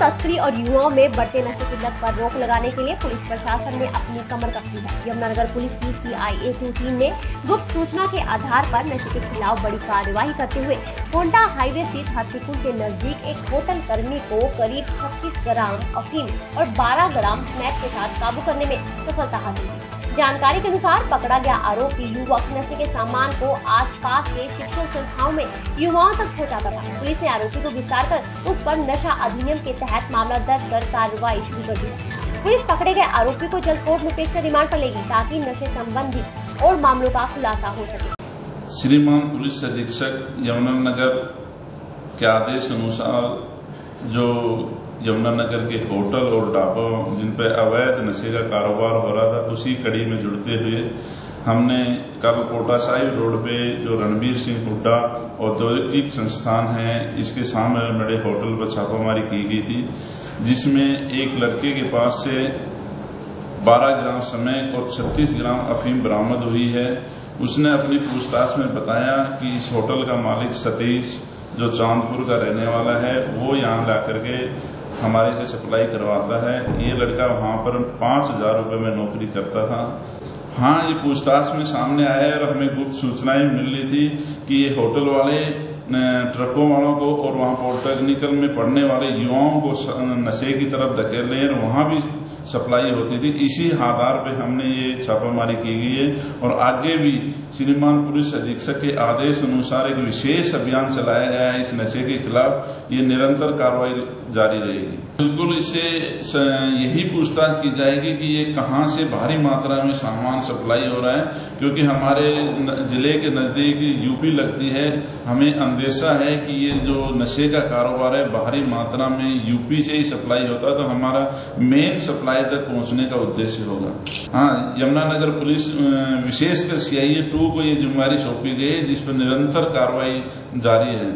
छात्री और युवाओं में बढ़ते नशे की लत पर रोक लगाने के लिए पुलिस प्रशासन ने अपनी कमर कसी है। यमुनानगर पुलिस की सीआईए टू टीम ने गुप्त सूचना के आधार पर नशे के खिलाफ बड़ी कार्यवाही करते हुए कोंटा हाईवे स्थित हाथीपुर के नज़दीक एक होटल कर्मी को करीब 36 ग्राम अफीम और 12 ग्राम स्मैक के साथ काबू करने में सफलता हासिल की। जानकारी के अनुसार पकड़ा गया आरोपी युवक नशे के सामान को आसपास के शिक्षण संस्थाओं में युवाओं तक पहुंचाता था। पुलिस ने आरोपी को गिरफ़्तार कर उस पर नशा अधिनियम के तहत मामला दर्ज कर कार्रवाई शुरू कर दी। पुलिस पकड़े गए आरोपी को जल्द कोर्ट में पेश कर रिमांड पर लेगी ताकि नशे संबंधी और मामलों का खुलासा हो सके। श्रीमान पुलिस अधीक्षक यमुनानगर के आदेश अनुसार जो यमुनानगर के होटल और ढाबों जिन पर अवैध नशे का कारोबार हो रहा था, उसी कड़ी में जुड़ते हुए हमने कल कोटा साहिब रोड पे जो रणबीर सिंह हुड्डा औद्योगिक संस्थान है, इसके सामने बड़े होटल पर छापामारी की गई थी, जिसमें एक लड़के के पास से 12 ग्राम समय और 36 ग्राम अफीम बरामद हुई है। उसने अपनी पूछताछ में बताया कि इस होटल का मालिक सतीश जो चांदपुर का रहने वाला है, वो यहाँ ला करके हमारे से सप्लाई करवाता है। ये लड़का वहाँ पर पाँच हज़ार रुपये में नौकरी करता था। हाँ ये पूछताछ में सामने आया और हमें गुप्त सूचनाएँ मिल रही थी कि ये होटल वाले ट्रकों वालों को और वहाँ पॉलिटेक्निकल में पढ़ने वाले युवाओं को नशे की तरफ़ धकेल रहे हैं वहाँ भी सप्लाई होती थी। इसी आधार पे हमने ये छापामारी की गई है और आगे भी श्रीमान पुलिस अधीक्षक के आदेश अनुसार एक विशेष अभियान चलाया गया है। इस नशे के खिलाफ ये निरंतर कार्रवाई जारी रहेगी। बिल्कुल इसे यही पूछताछ की जाएगी कि ये कहाँ से भारी मात्रा में सामान सप्लाई हो रहा है, क्योंकि हमारे ज़िले के नज़दीक यूपी लगती है। हमें अंदेशा है कि ये जो नशे का कारोबार है भारी मात्रा में यूपी से ही सप्लाई होता है तो हमारा मेन सप्लाई तक पहुँचने का उद्देश्य होगा। हाँ यमुनानगर पुलिस विशेषकर सीआईए टू को ये जिम्मेवारी सौंपी गई है, जिस पर निरंतर कार्रवाई जारी है।